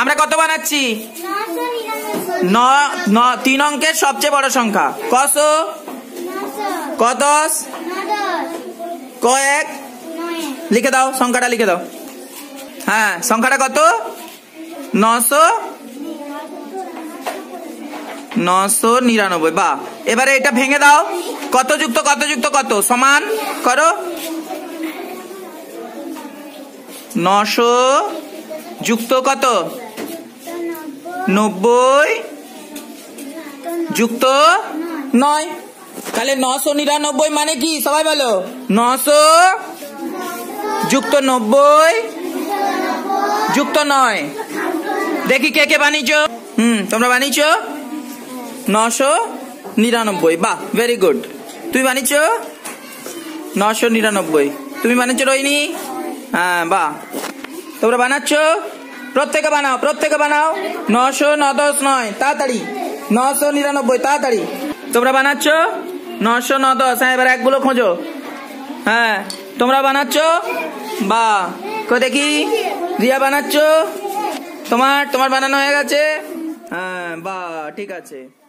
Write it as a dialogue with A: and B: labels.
A: আমরা কত বানাচ্ছি? ন তিন অঙ্কের সবচেয়ে বড় সংখ্যা। কদশ
B: নদশ
A: কয়েক? লিখে দাও সংখ্যাটা লিখে দাও। হ্যাঁ সংখ্যাটা কত? নশো? নশো নিরানব্বই। বা এবারে এটা ভেঙে দাও। কত যুক্ত কত যুক্ত কত? সমান করো। নশো যুক্ত কত? নব্বই। যুক্ত নয়। তাহলে নশো নিরানব্বই মানে কি? সবাই বলো। নশো যুক্ত নব্বই। যুক্ত নয়। দেখি কে কে বানিয়েছ হুম, তোমরা বানিয়েছ নশো নিরানব্বই। বাহ ভেরি গুড তুমি বানিয়েছ নশো নিরানব্বই। তুমি বানিয়েছ রোহিণী? হ্যাঁ বাহ। তোমরা বানাচ্ছ? প্রত্যেকে বানাও প্রত্যেকে বানাও। নশো ন দশ নয়, তাড়াতাড়ি। নশো নিরানব্বই, তাড়াতাড়ি। তোমরা বানাচ্ছ? নশো ন দশ হ্যাঁ এবার একগুলো খোঁজো। হ্যাঁ তোমরা বানাচ্ছ? বা কো দেখি। রিয়া বানাচ্ছ? তোমার তোমার বানানো হয়ে গেছে? হ্যাঁ বা, ঠিক আছে।